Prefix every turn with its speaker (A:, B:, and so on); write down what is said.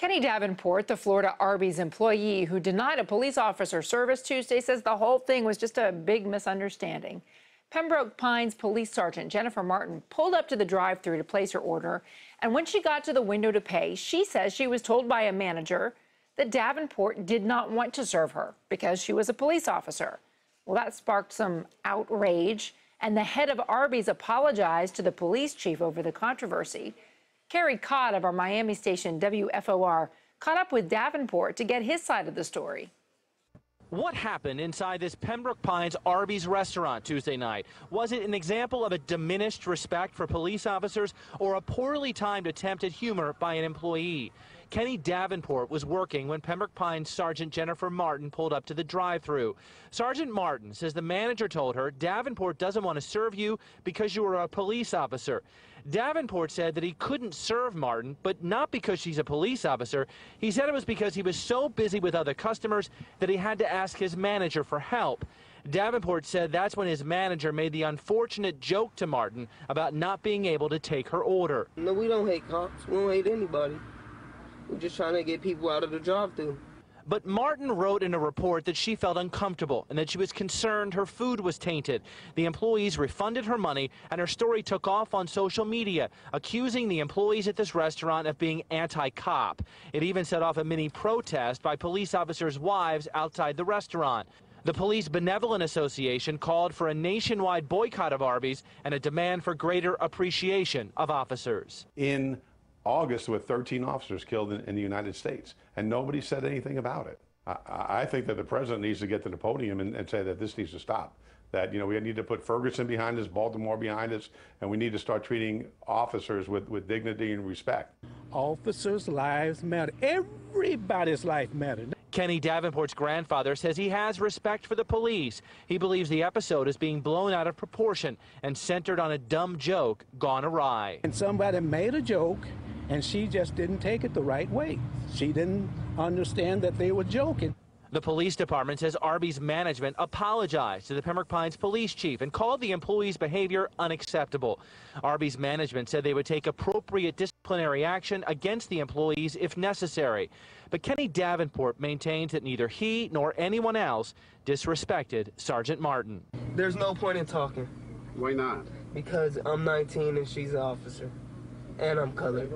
A: Kenny Davenport, the Florida Arby's employee who denied a police officer service Tuesday, says the whole thing was just a big misunderstanding. Pembroke Pines Police Sergeant Jennifer Martin pulled up to the drive through to place her order, and when she got to the window to pay, she says she was told by a manager that Davenport did not want to serve her because she was a police officer. Well, that sparked some outrage, and the head of Arby's apologized to the police chief over the controversy. Carey Codd of our Miami station WFOR caught up with Davenport to get his side of the story.
B: What happened inside this Pembroke Pines Arby's restaurant Tuesday night? Was it an example of a diminished respect for police officers or a poorly timed attempt at humor by an employee? Kenny Davenport was working when Pembroke Pines Sergeant Jennifer Martin pulled up to the drive-through. Sergeant Martin says the manager told her Davenport doesn't want to serve you because you are a police officer. Davenport said that he couldn't serve Martin, but not because she's a police officer. He said it was because he was so busy with other customers that he had to ask his manager for help. Davenport said that's when his manager made the unfortunate joke to Martin about not being able to take her order.
C: No, we don't hate cops. We don't hate anybody. We're just trying to get people out of the drive-through.
B: But Martin wrote in a report that she felt uncomfortable and that she was concerned her food was tainted. The employees refunded her money, and her story took off on social media, accusing the employees at this restaurant of being anti-cop. It even set off a mini protest by police officers' wives outside the restaurant. The Police Benevolent Association called for a nationwide boycott of Arby's and a demand for greater appreciation of officers.
D: In August with 13 officers killed in, in, the United States, and nobody said anything about it. I, I think that the president needs to get to the podium and, and, say that this needs to stop. That you know we need to put Ferguson behind us, Baltimore behind us, and we need to start treating officers with, with dignity and respect.
E: Officers' lives matter. Everybody's life matters.
B: Kenny Davenport's grandfather says he has respect for the police. He believes the episode is being blown out of proportion and centered on a dumb joke gone awry.
E: And somebody made a joke and she just didn't take it the right way. She didn't understand that they were joking.
B: The police department says Arby's management apologized to the Pembroke Pines police chief and called the employee's behavior unacceptable. Arby's management said they would take appropriate disciplinary action against the employees if necessary. But Kenny Davenport maintains that neither he nor anyone else disrespected Sergeant Martin.
C: There's no point in talking.
D: Why not?
C: Because I'm 19 and she's an officer. And I'm colored.